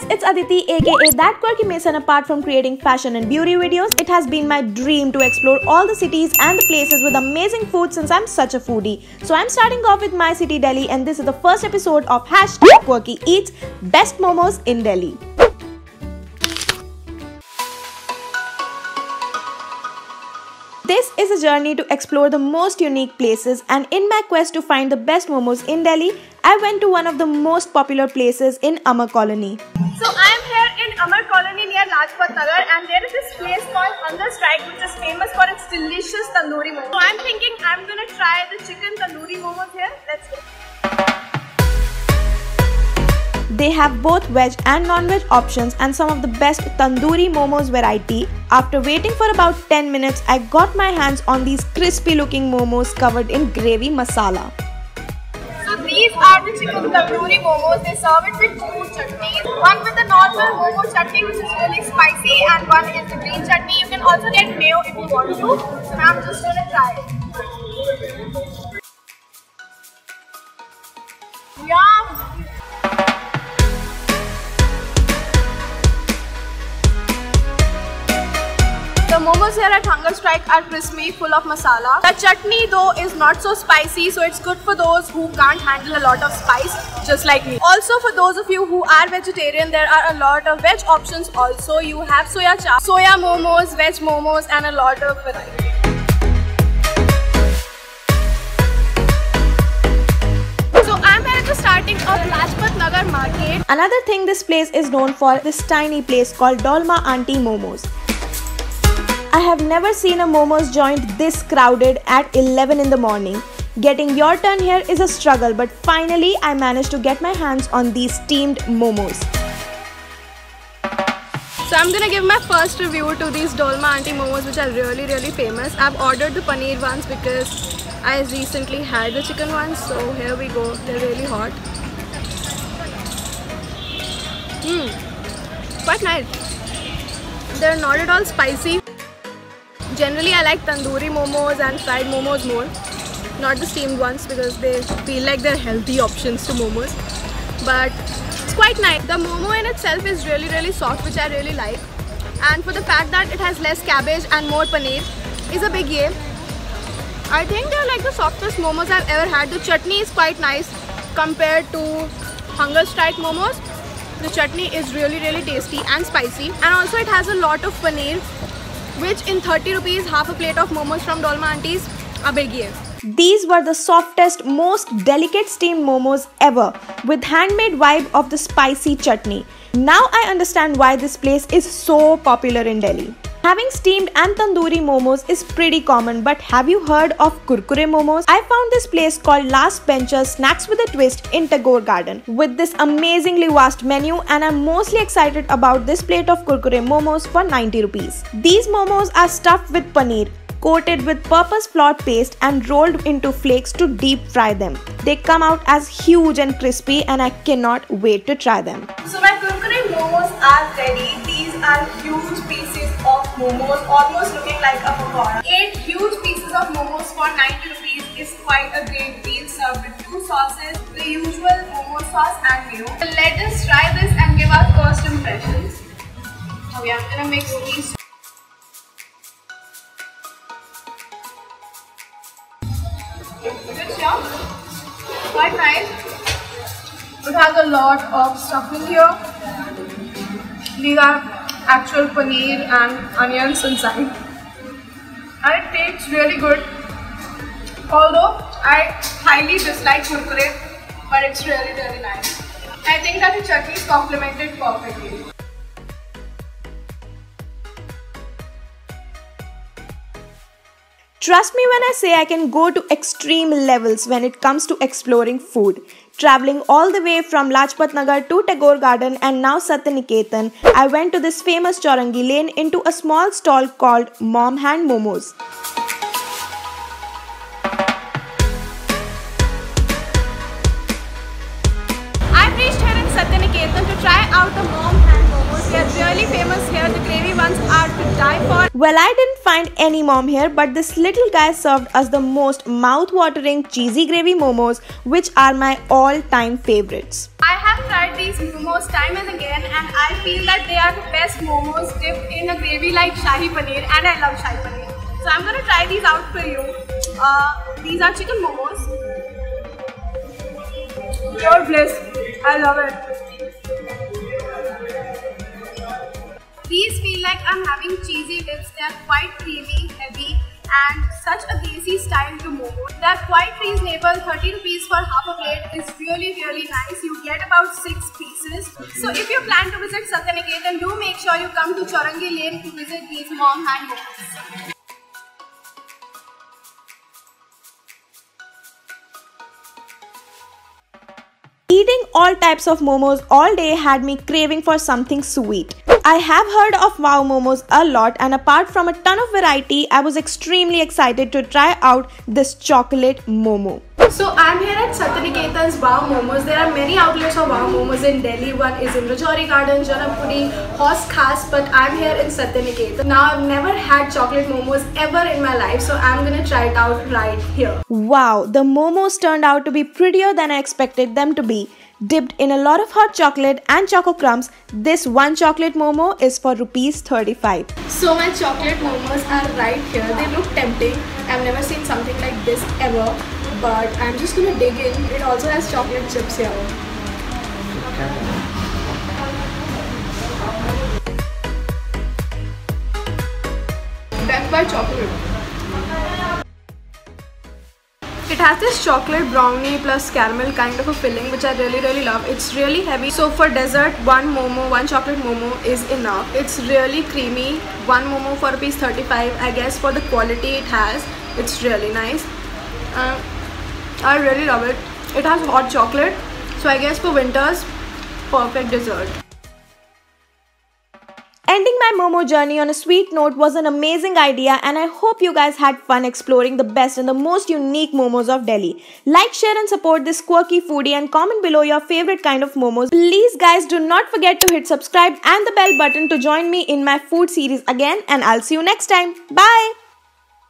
guys, it's Aditi aka That Quirky Mason. Apart from creating fashion and beauty videos, it has been my dream to explore all the cities and the places with amazing food since I'm such a foodie. So I'm starting off with my city Delhi and this is the first episode of Hashtag Quirky Eats Best Momos in Delhi. This is a journey to explore the most unique places and in my quest to find the best momos in Delhi, I went to one of the most popular places in Amar Colony. So I am here in Amar Colony near Lajpat Nagar and there is this place called Hunger Strike which is famous for its delicious tandoori momos. So I'm thinking I'm gonna try the chicken tandoori momos here. Let's go. They have both veg and non-veg options and some of the best tandoori momos variety. After waiting for about 10 minutes, I got my hands on these crispy looking momos covered in gravy masala. So these are the chicken tandoori momos. They serve it with two chutneys. One with the normal momo chutney which is really spicy and one is the green chutney. You can also get mayo if you want to. So I'm just gonna try it. The momos here at Hunger Strike are crispy, full of masala. The chutney though is not so spicy, so it's good for those who can't handle a lot of spice, just like me. Also for those of you who are vegetarian, there are a lot of veg options also. You have soya chap, soya momos, veg momos and a lot of variety. Starting of Lajpat Nagar market. Another thing this place is known for this tiny place called Dolma Aunty Momos. I have never seen a momos joint this crowded at 11 in the morning. Getting your turn here is a struggle, but finally I managed to get my hands on these steamed momos. So I'm gonna give my first review to these Dolma Aunty momos which are really really famous. I've ordered the paneer ones because I recently had the chicken ones so here we go. They're really hot. Mmm, quite nice. They're not at all spicy. Generally I like tandoori momos and fried momos more. Not the steamed ones because they feel like they're healthy options to momos. But it's quite nice. The momo in itself is really really soft which I really like. And for the fact that it has less cabbage and more paneer is a big yay. I think they're like the softest momos I've ever had. The chutney is quite nice compared to Hunger Strike momos. The chutney is really really tasty and spicy and also it has a lot of paneer which in 30 rupees half a plate of momos from Dolma Aunties a big. These were the softest, most delicate steamed momos ever with handmade vibe of the spicy chutney. Now I understand why this place is so popular in Delhi. Having steamed and tandoori momos is pretty common, but have you heard of kurkure momos? I found this place called Last Bencher Snacks with a Twist in Tagore Garden with this amazingly vast menu, and I'm mostly excited about this plate of kurkure momos for 90 rupees. These momos are stuffed with paneer, coated with purpose flawed paste and rolled into flakes to deep fry them. They come out as huge and crispy and I cannot wait to try them. So my kurkure momos are ready. These are huge pieces momos, almost looking like a pakora. Eight huge pieces of momos for 90 rupees is quite a great deal served with two sauces, the usual momo sauce and mayo. So let us try this and give our first impressions. Okay, I'm gonna mix these Good job. Quite nice. It has a lot of stuffing here. These are actual paneer and onions inside. And it tastes really good. Although I highly dislike kurkure, but it's really really nice. I think that the chutney is complemented perfectly. Trust me when I say I can go to extreme levels when it comes to exploring food. Traveling all the way from Lajpat Nagar to Tagore Garden and now Satyaniketan, I went to this famous Chaurangi lane into a small stall called Mom Hand Momos. I've reached here in to try out the mom hand momos. They are really famous here. The gravy ones are to die for. Well, I didn't find any mom here, but this little guy served us the most mouth-watering cheesy gravy momos, which are my all-time favorites. I have tried these momos time and again and I feel that they are the best momos dipped in a gravy like Shahi Paneer and I love Shahi Paneer. So I'm gonna try these out for you. Uh, these are chicken momos. Pure bliss. I love it. I'm having cheesy dips. They are quite creamy, heavy and such a desi style to momo. They are quite reasonable. 30 rupees for half a plate is really really nice. You get about 6 pieces. So if you plan to visit Satyaniketan, do make sure you come to Chaurangi Lane to visit these mom hand momos. Eating all types of momos all day had me craving for something sweet. I have heard of Wow Momos a lot and apart from a ton of variety, I was extremely excited to try out this chocolate momo. So I'm here at Satyaniketan's Wow Momos. There are many outlets of Wow Momos in Delhi. One is in Rajouri Garden, Janakpuri, Hauz Khas, but I'm here in Satyaniketan. Now I've never had chocolate momos ever in my life, so I'm gonna try it out right here. Wow, the momos turned out to be prettier than I expected them to be. Dipped in a lot of hot chocolate and choco crumbs, this one chocolate momo is for rupees 35. So my chocolate momos are right here. They look tempting. I've never seen something like this ever but I'm just gonna dig in. It also has chocolate chips here. Death by chocolate. It has this chocolate brownie plus caramel kind of a filling which I really really love. It's really heavy. So for dessert, one momo, one chocolate momo is enough. It's really creamy. One momo for a piece 35. I guess for the quality it has, it's really nice. Uh, I really love it. It has hot chocolate. So I guess for winters, perfect dessert. Ending my Momo journey on a sweet note was an amazing idea and I hope you guys had fun exploring the best and the most unique momos of Delhi. Like, share and support this quirky foodie and comment below your favorite kind of momos. Please guys do not forget to hit subscribe and the bell button to join me in my food series again and I'll see you next time. Bye!